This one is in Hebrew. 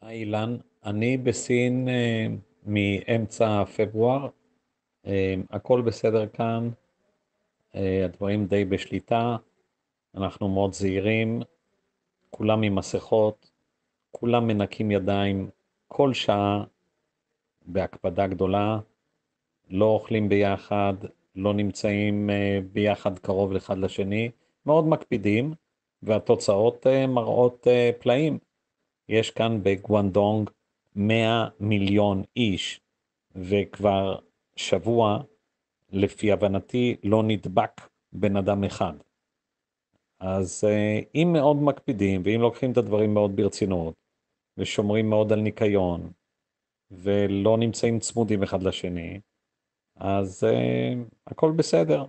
היי אילן, אני בסין אה, מאמצע פברואר, אה, הכל בסדר כאן, אה, הדברים די בשליטה, אנחנו מאוד זהירים, כולם עם מסכות, כולם מנקים ידיים כל שעה בהקפדה גדולה, לא אוכלים ביחד, לא נמצאים ביחד קרוב אחד לשני, מאוד מקפידים, והתוצאות מראות פלאים. יש כאן בגואנדונג 100 מיליון איש, וכבר שבוע, לפי הבנתי, לא נדבק בן אדם אחד. אז אם מאוד מקפידים, ואם לוקחים את הדברים מאוד ברצינות, ושומרים מאוד על ניקיון, ולא נמצאים צמודים אחד לשני, אז uh, הכל בסדר.